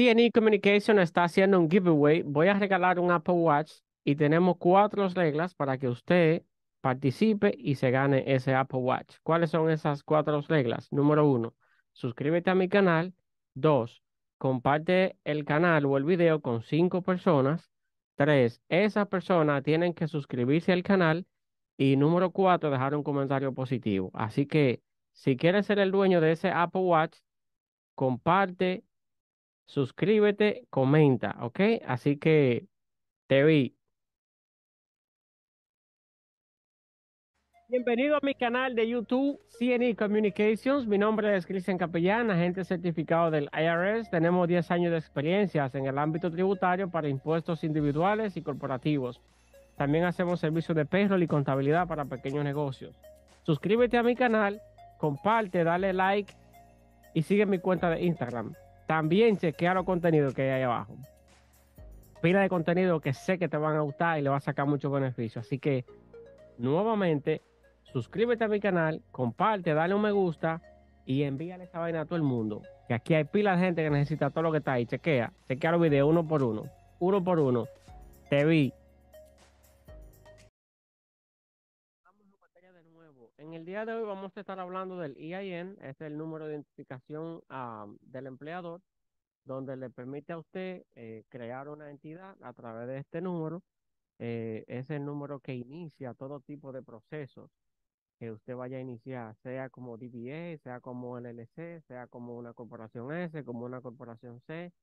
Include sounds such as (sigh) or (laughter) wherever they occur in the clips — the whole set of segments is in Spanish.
CNE Communication está haciendo un giveaway. Voy a regalar un Apple Watch y tenemos cuatro reglas para que usted participe y se gane ese Apple Watch. ¿Cuáles son esas cuatro reglas? Número uno, suscríbete a mi canal. Dos, comparte el canal o el video con cinco personas. Tres, esas personas tienen que suscribirse al canal. Y número cuatro, dejar un comentario positivo. Así que si quieres ser el dueño de ese Apple Watch, comparte, suscríbete, comenta, ¿ok? Así que te vi. Bienvenido a mi canal de YouTube CNE Communications. Mi nombre es Cristian Capellán, agente certificado del IRS. Tenemos 10 años de experiencias en el ámbito tributario para impuestos individuales y corporativos. También hacemos servicios de payroll y contabilidad para pequeños negocios. Suscríbete a mi canal, comparte, dale like y sigue mi cuenta de Instagram. También chequea los contenidos que hay ahí abajo. Pila de contenido que sé que te van a gustar y le va a sacar mucho beneficio. Así que, nuevamente, suscríbete a mi canal, comparte, dale un me gusta y envíale esa vaina a todo el mundo. Que aquí hay pila de gente que necesita todo lo que está ahí. Chequea, chequea los videos uno por uno. Uno por uno. Te vi. Día de hoy vamos a estar hablando del EIN, este es el número de identificación ah, del empleador, donde le permite a usted eh, crear una entidad a través de este número. Eh, es el número que inicia todo tipo de procesos que usted vaya a iniciar, sea como DBA, sea como LLC, sea como una corporación S, como una corporación C.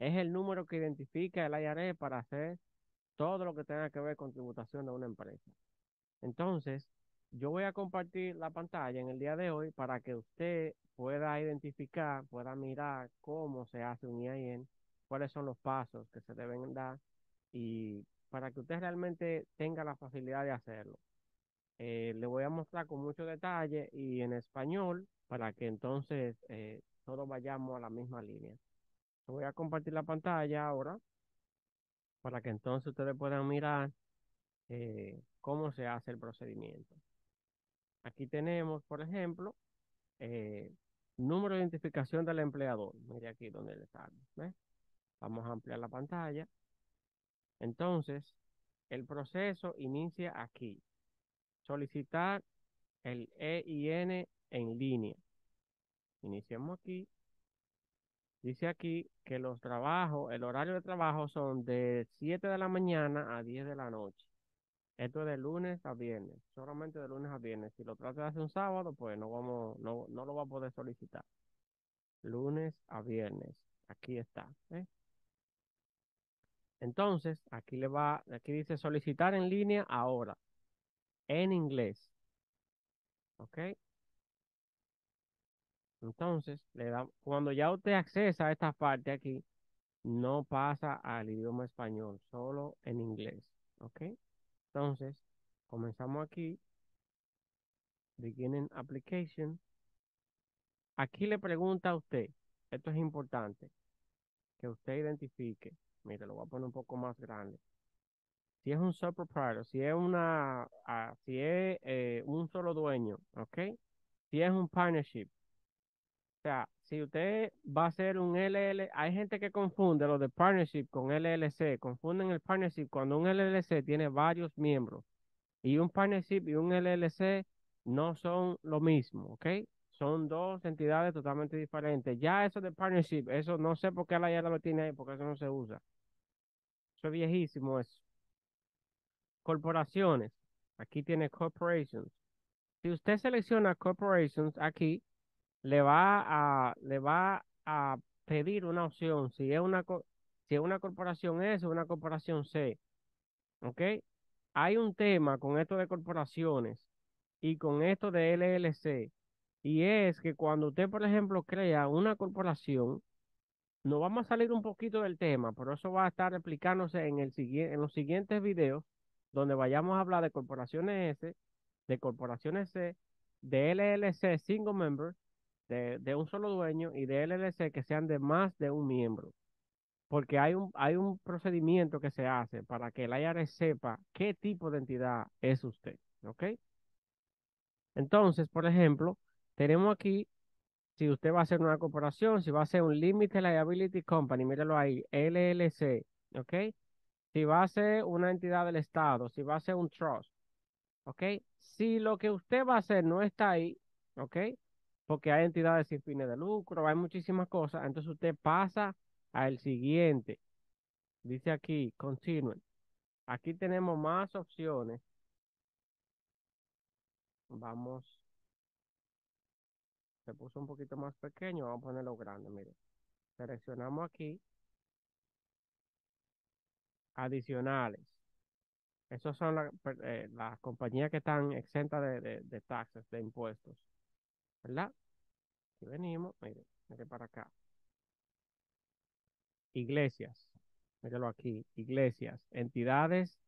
Es el número que identifica el IRS para hacer todo lo que tenga que ver con tributación de una empresa. Entonces, yo voy a compartir la pantalla en el día de hoy para que usted pueda identificar, pueda mirar cómo se hace un EIN, cuáles son los pasos que se deben dar y para que usted realmente tenga la facilidad de hacerlo. Eh, le voy a mostrar con mucho detalle y en español para que entonces eh, todos vayamos a la misma línea. Voy a compartir la pantalla ahora para que entonces ustedes puedan mirar eh, cómo se hace el procedimiento. Aquí tenemos, por ejemplo, número de identificación del empleador. Mire aquí donde le sale. Vamos a ampliar la pantalla. Entonces, el proceso inicia aquí solicitar el EIN en línea. Iniciamos aquí. Dice aquí que los trabajos, el horario de trabajo son de 7 de la mañana a 10 de la noche. Esto es de lunes a viernes, solamente de lunes a viernes. Si lo trata de hacer un sábado, pues no vamos, no, no lo va a poder solicitar. Lunes a viernes. Aquí está. Entonces, aquí le va, aquí dice solicitar en línea ahora en inglés. ¿Ok? Entonces, le da, cuando ya usted accesa a esta parte aquí, no pasa al idioma español, solo en inglés. ¿Ok? Entonces, comenzamos aquí. Beginning application. Aquí le pregunta a usted, esto es importante, que usted identifique. Mire, lo voy a poner un poco más grande si es un sole si es una, ah, si es eh, un solo dueño, ¿ok? Si es un partnership. O sea, si usted va a hacer un LL, hay gente que confunde lo de partnership con LLC, confunden el partnership cuando un LLC tiene varios miembros y un partnership y un LLC no son lo mismo, ¿ok? Son dos entidades totalmente diferentes. Ya eso de partnership, eso no sé por qué la ya lo tiene ahí, porque eso no se usa. Eso es viejísimo eso. Corporaciones. Aquí tiene corporations. Si usted selecciona corporations aquí, le va a, le va a pedir una opción. Si es una, si es una corporación S o una corporación C. ¿Ok? Hay un tema con esto de corporaciones y con esto de LLC. Y es que cuando usted, por ejemplo, crea una corporación, nos vamos a salir un poquito del tema, pero eso va a estar explicándose en, el, en los siguientes videos donde vayamos a hablar de corporaciones S, de corporaciones C, de LLC single member, de, un solo dueño, y de LLC que sean de más de un miembro. Porque hay un, hay un procedimiento que se hace para que el IRS sepa qué tipo de entidad es usted. ¿Ok? Entonces, por ejemplo, tenemos aquí si usted va a hacer una corporación, si va a ser un Limited Liability Company, míralo ahí, LLC, ¿ok? Si va a ser una entidad del Estado, si va a ser un trust, ¿ok? Si lo que usted va a hacer no está ahí, ¿ok? Porque hay entidades sin fines de lucro, hay muchísimas cosas, entonces usted pasa al siguiente. Dice aquí, continue. Aquí tenemos más opciones. Vamos. Se puso un poquito más pequeño, vamos a ponerlo grande, mire. Seleccionamos aquí. Adicionales. Esas son eh, las compañías que están exentas de, de, de impuestos. ¿Verdad? Venimos, mire, mire para acá. Iglesias. Míralo aquí. Iglesias. Entidades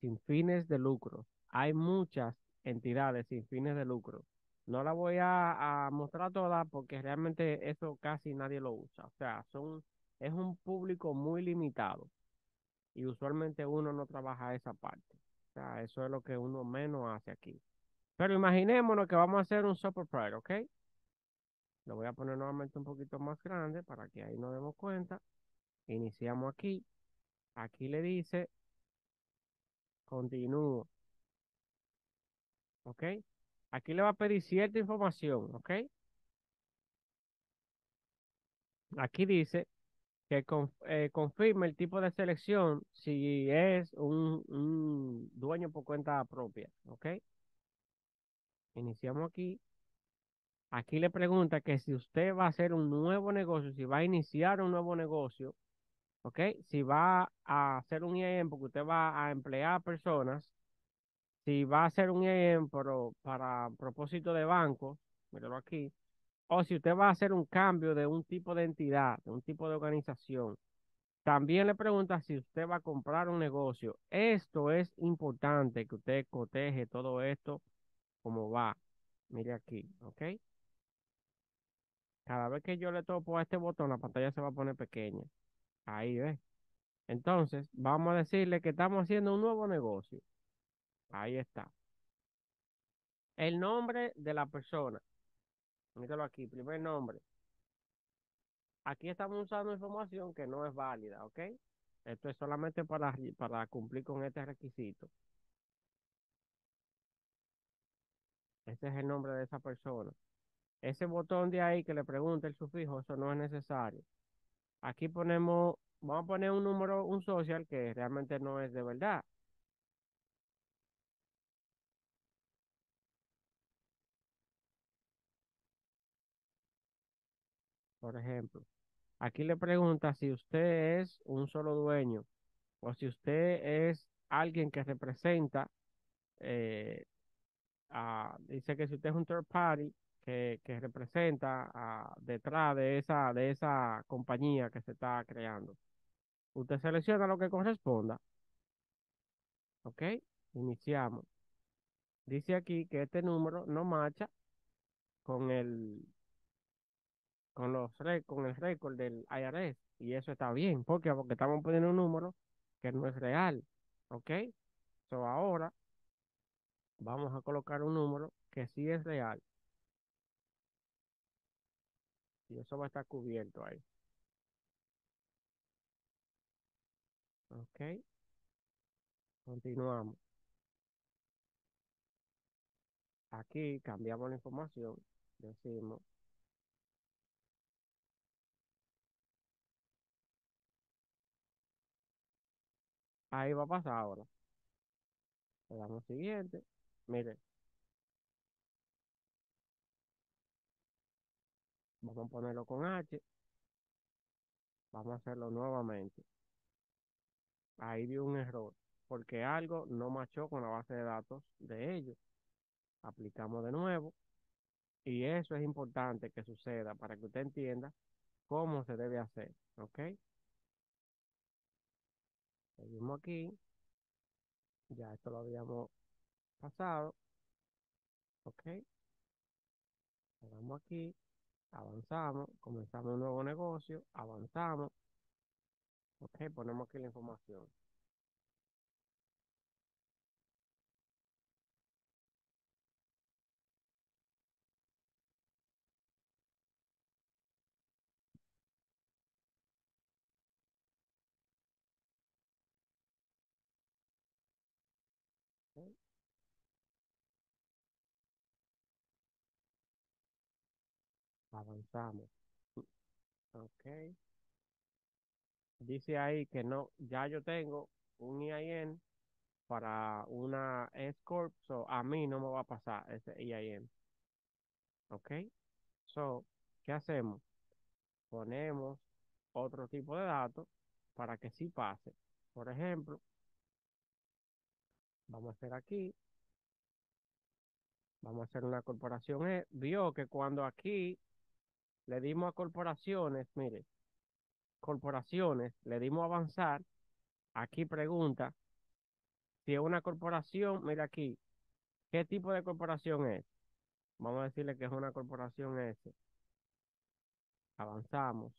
sin fines de lucro. Hay muchas entidades sin fines de lucro. No la voy a, mostrar todas porque realmente eso casi nadie lo usa. O sea, son, es un público muy limitado y usualmente uno no trabaja esa parte. O sea, eso es lo que uno menos hace aquí. Pero imaginémonos que vamos a hacer un pride, ¿ok? Lo voy a poner nuevamente un poquito más grande para que ahí nos demos cuenta. Iniciamos aquí. Aquí le dice continúo. ¿Ok? Aquí le va a pedir cierta información, ¿ok? Aquí dice que eh, confirme el tipo de selección si es un, dueño por cuenta propia, ¿ok? Iniciamos aquí. Aquí le pregunta que si usted va a hacer un nuevo negocio, si va a iniciar un nuevo negocio, ¿ok? Si va a hacer un IEM porque usted va a emplear personas, si va a ser un ejemplo para propósito de banco, míralo aquí, o si usted va a hacer un cambio de un tipo de entidad, de un tipo de organización. También le pregunta si usted va a comprar un negocio. Esto es importante que usted coteje todo esto como va. Mire aquí, ¿ok? Cada vez que yo le topo a este botón, la pantalla se va a poner pequeña. Ahí ve. Entonces, vamos a decirle que estamos haciendo un nuevo negocio. Ahí está. El nombre de la persona. Míralo aquí, primer nombre. Aquí estamos usando información que no es válida, ¿ok? Esto es solamente para, para cumplir con este requisito. Ese es el nombre de esa persona. Ese botón de ahí que le pregunta el sufijo, eso no es necesario. Aquí ponemos, vamos a poner un número, un social que realmente no es de verdad. por ejemplo. Aquí le pregunta si usted es un solo dueño o si usted es alguien que representa, eh, dice que si usted es un third party que, representa detrás de esa, de esa compañía que se está creando. Usted selecciona lo que corresponda. ¿Ok? Iniciamos. Dice aquí que este número no marcha con el, con los con el récord del IRS y eso está bien, ¿por qué? Porque estamos poniendo un número que no es real, ¿ok? So ahora vamos a colocar un número que sí es real y eso va a estar cubierto ahí. Ok. Continuamos. Aquí cambiamos la información. Decimos Ahí va a pasar ahora. Le damos siguiente. Mire. Vamos a ponerlo con H. Vamos a hacerlo nuevamente. Ahí dio un error. Porque algo no machó con la base de datos de ellos. Aplicamos de nuevo. Y eso es importante que suceda para que usted entienda cómo se debe hacer. ¿Ok? Seguimos aquí. Ya esto lo habíamos pasado. Ok. Vamos aquí avanzamos, comenzamos un nuevo negocio, avanzamos. Ok, ponemos aquí la información. Avanzamos. Ok. Dice ahí que no, ya yo tengo un EIN para una S-Corp, so a mí no me va a pasar ese EIN. Ok. So, ¿qué hacemos? Ponemos otro tipo de datos para que sí pase. Por ejemplo, vamos a hacer aquí, vamos a hacer una corporación. E. Vio que cuando aquí le dimos a corporaciones, mire, corporaciones, le dimos a avanzar, aquí pregunta si es una corporación, mira aquí, ¿qué tipo de corporación es? Vamos a decirle que es una corporación S. Avanzamos.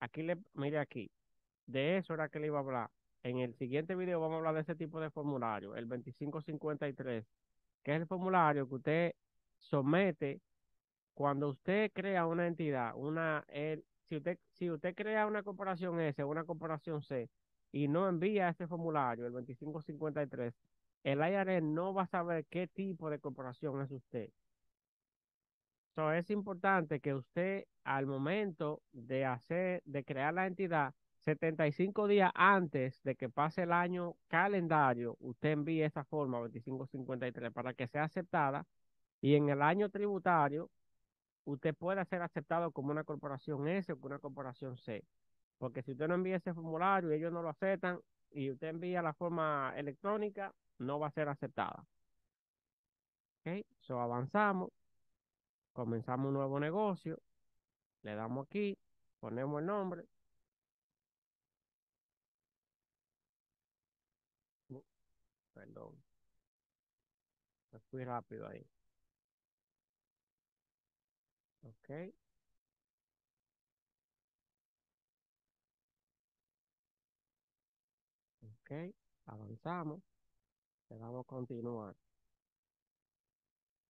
Aquí le, mire aquí, de eso era que le iba a hablar. En el siguiente video vamos a hablar de ese tipo de formulario, el 2553, que es el formulario que usted somete cuando usted crea una entidad, una, si usted, si usted crea una corporación S, una corporación C, y no envía ese formulario, el 2553, el IRS no va a saber qué tipo de corporación es usted. So, es importante que usted al momento de hacer, de crear la entidad, 75 días antes de que pase el año calendario, usted envíe esa forma 2553 para que sea aceptada y en el año tributario usted pueda ser aceptado como una corporación S o como una corporación C. Porque si usted no envía ese formulario y ellos no lo aceptan y usted envía la forma electrónica, no va a ser aceptada. Ok, so avanzamos, comenzamos un nuevo negocio, le damos aquí, ponemos el nombre. Uh, perdón, me fui rápido ahí. Ok. Ok, avanzamos, le damos continuar.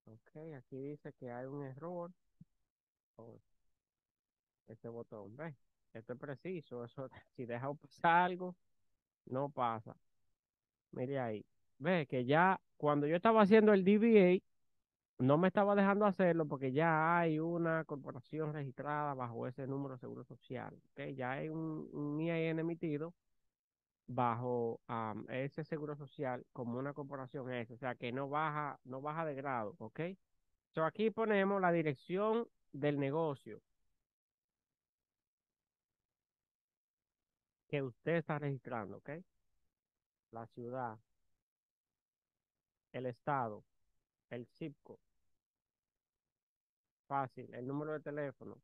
Ok, aquí dice que hay un error con este botón. ¿Ves? Esto es preciso. Eso, (laughs) si deja pasar algo, no pasa. Mire ahí. Ve que ya cuando yo estaba haciendo el DBA, no me estaba dejando hacerlo porque ya hay una corporación registrada bajo ese número de seguro social. ¿ok? Ya hay un, EIN emitido bajo ese seguro social como una corporación es, o sea que no baja, no baja de grado, ¿ok? So aquí ponemos la dirección del negocio que usted está registrando, ¿ok? La ciudad, el estado, el zip Fácil, el número de teléfono,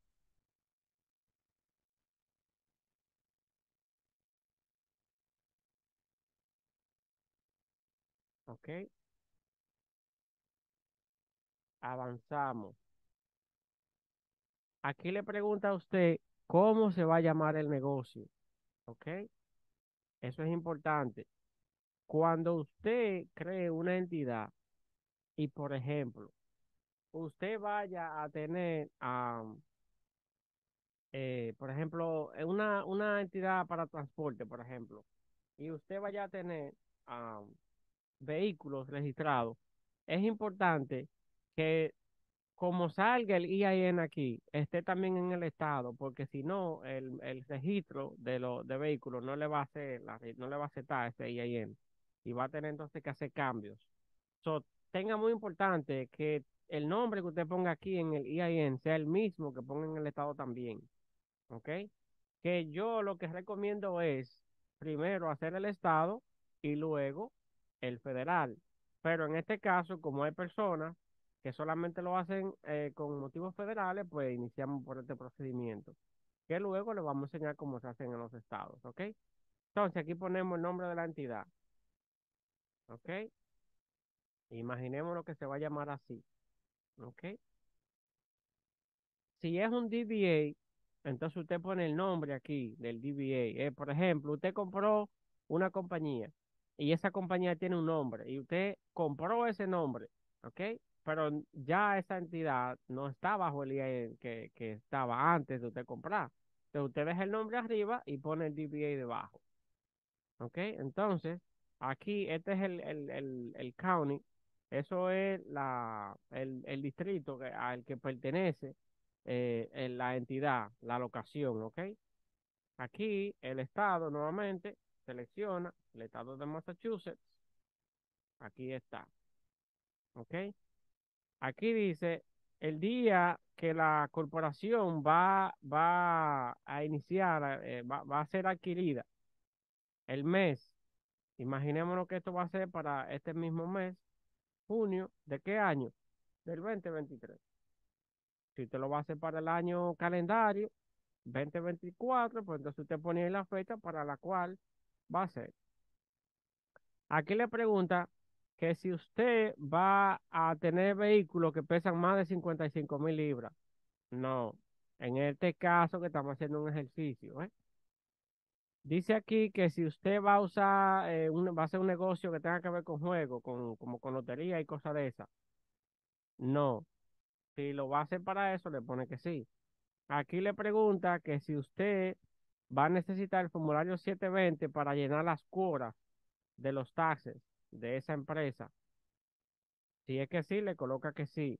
¿Ok? Avanzamos. Aquí le pregunta a usted cómo se va a llamar el negocio. ¿Ok? Eso es importante. Cuando usted cree una entidad y, por ejemplo, usted vaya a tener, eh, por ejemplo, una, una entidad para transporte, por ejemplo, y usted vaya a tener vehículos registrados, es importante que como salga el EIN aquí, esté también en el estado, porque si no, el, registro de los de vehículos no le va a hacer, la, no le va a aceptar este EIN y va a tener entonces que hacer cambios. So, tenga muy importante que el nombre que usted ponga aquí en el EIN sea el mismo que ponga en el estado también. ¿Ok? Que yo lo que recomiendo es primero hacer el estado y luego el federal. Pero en este caso, como hay personas que solamente lo hacen eh, con motivos federales, pues iniciamos por este procedimiento, que luego le vamos a enseñar cómo se hacen en los estados, ¿ok? Entonces, aquí ponemos el nombre de la entidad, ¿ok? Imaginemos lo que se va a llamar así, ¿ok? Si es un DBA, entonces usted pone el nombre aquí del DBA. Eh, por ejemplo, usted compró una compañía y esa compañía tiene un nombre y usted compró ese nombre, ¿ok? Pero ya esa entidad no está bajo el IAN que, que estaba antes de usted comprar. Entonces usted deja el nombre arriba y pone el DBA debajo. ¿Ok? Entonces, Aquí, este es el, el, el, el county, eso es la, el, el distrito que- al que pertenece eh, la entidad, la locación, ¿ok? Aquí el estado nuevamente selecciona el estado de Massachusetts. Aquí está. ¿Ok? Aquí dice el día que la corporación va, va a iniciar, eh, va, va a ser adquirida. El mes. Imaginémonos que esto va a ser para este mismo mes, junio, ¿de qué año? Del 2023. Si usted lo va a hacer para el año calendario, 2024, pues entonces usted pone ahí la fecha para la cual va a ser. Aquí le pregunta que si usted va a tener vehículos que pesan más de 55 mil libras. No, en este caso que estamos haciendo un ejercicio, ¿eh? Dice aquí que si usted va a usar, eh, un- va a hacer un negocio que tenga que ver con juego, con, como con lotería y cosas de esas. No, si lo va a hacer para eso, le pone que sí. Aquí le pregunta que si usted va a necesitar el formulario 720 para llenar las cuotas de los taxes de esa empresa. Si es que sí, le coloca que sí.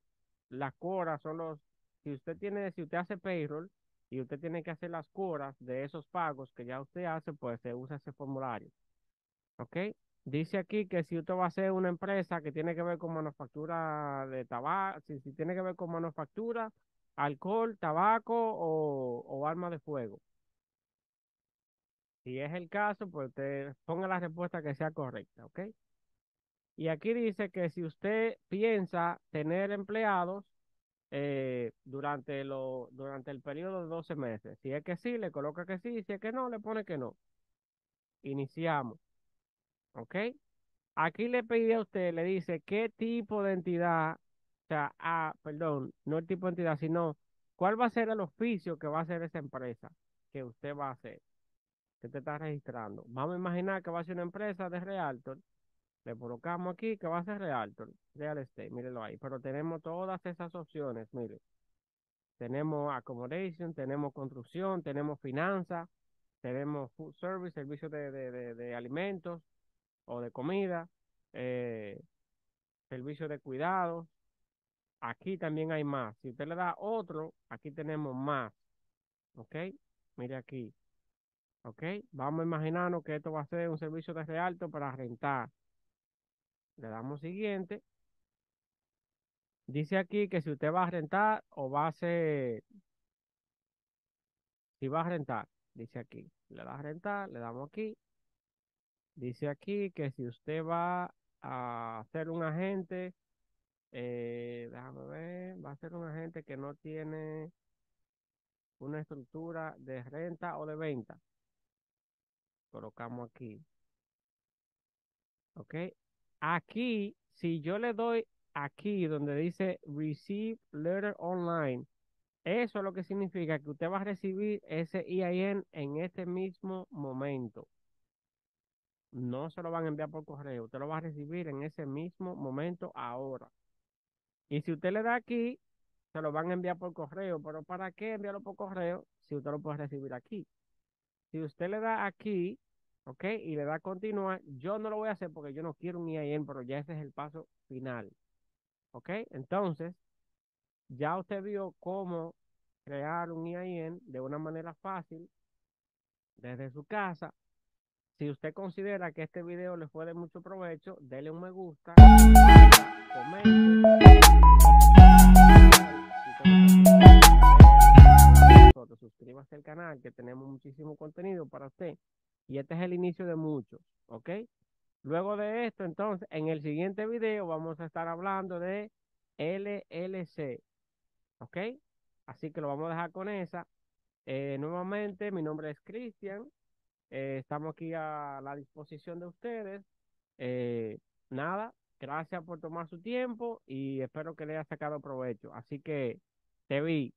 Las cuotas son los, si usted tiene, si usted hace payroll y usted tiene que hacer las cuotas de esos pagos que ya usted hace, pues se usa ese formulario. ¿Ok? Dice aquí que si usted va a hacer una empresa que tiene que ver con manufactura de tabaco, si, si tiene que ver con manufactura, alcohol, tabaco o, o armas de fuego. Si es el caso, pues usted ponga la respuesta que sea correcta, ¿ok? Y aquí dice que si usted piensa tener empleados eh, durante, lo, durante el periodo de 12 meses, si es que sí, le coloca que sí, si es que no, le pone que no. Iniciamos, ¿ok? Aquí le pedí a usted, le dice qué tipo de entidad, o sea, ah, perdón, no el tipo de entidad, sino cuál va a ser el oficio que va a hacer esa empresa que usted va a hacer, que usted está registrando. Vamos a imaginar que va a ser una empresa de Realtor. Le colocamos aquí que va a ser Realtor, Real Estate, mírelo ahí. Pero tenemos todas esas opciones, mire. Tenemos accommodation, tenemos construcción, tenemos finanzas, tenemos food service, servicios de, de, de, de alimentos o de comida, eh, servicios de cuidados. Aquí también hay más. Si usted le da otro, aquí tenemos más. ¿Ok? Mire aquí. ¿Ok? Vamos a imaginarnos que esto va a ser un servicio de realto para rentar. Le damos siguiente. Dice aquí que si usted va a rentar o va a hacer, si va a rentar, dice aquí, le da a rentar, le damos aquí. Dice aquí que si usted va a ser un agente, eh, déjame ver, va a ser un agente que no tiene una estructura de renta o de venta. Colocamos aquí. ¿Ok? Aquí, si yo le doy aquí donde dice Receive Letter Online, eso es lo que significa que usted va a recibir ese EIN en este mismo momento. No se lo van a enviar por correo, usted lo va a recibir en ese mismo momento ahora. Y si usted le da aquí, se lo van a enviar por correo, pero ¿para qué enviarlo por correo si usted lo puede recibir aquí? Si usted le da aquí, ¿ok? Y le da continuar, yo no lo voy a hacer porque yo no quiero un EIN, pero ya ese es el paso final. ¿Ok? Entonces, ya usted vio cómo crear un EIN de una manera fácil desde su casa. Si usted considera que este video le fue de mucho provecho, dele un me gusta, comente. Suscríbase al canal que tenemos muchísimo contenido para usted. Y este es el inicio de muchos, ¿ok? Luego de esto, entonces, en el siguiente video vamos a estar hablando de LLC, ¿ok? Así que lo vamos a dejar con esa. Eh, nuevamente, mi nombre es Cristian. Eh, estamos aquí a la disposición de ustedes. Eh, nada, gracias por tomar su tiempo y espero que le haya sacado provecho. Así que te vi.